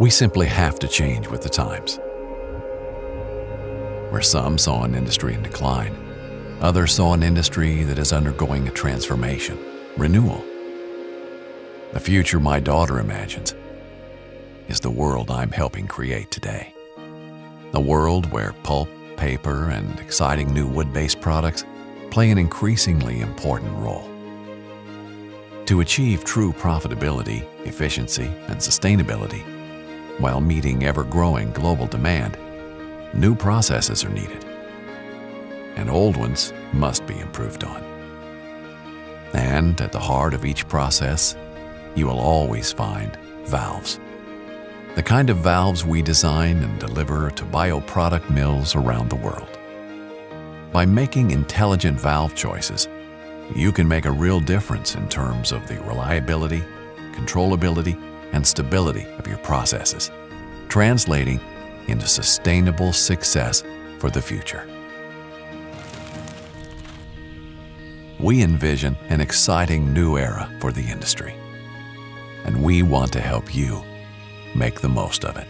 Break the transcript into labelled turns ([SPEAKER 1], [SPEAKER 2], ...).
[SPEAKER 1] We simply have to change with the times. Where some saw an industry in decline, others saw an industry that is undergoing a transformation, renewal. The future my daughter imagines is the world I'm helping create today. A world where pulp, paper, and exciting new wood-based products play an increasingly important role. To achieve true profitability, efficiency, and sustainability, while meeting ever-growing global demand, new processes are needed, and old ones must be improved on. And at the heart of each process, you will always find valves. The kind of valves we design and deliver to bioproduct mills around the world. By making intelligent valve choices, you can make a real difference in terms of the reliability, controllability, and stability of your processes, translating into sustainable success for the future. We envision an exciting new era for the industry, and we want to help you make the most of it.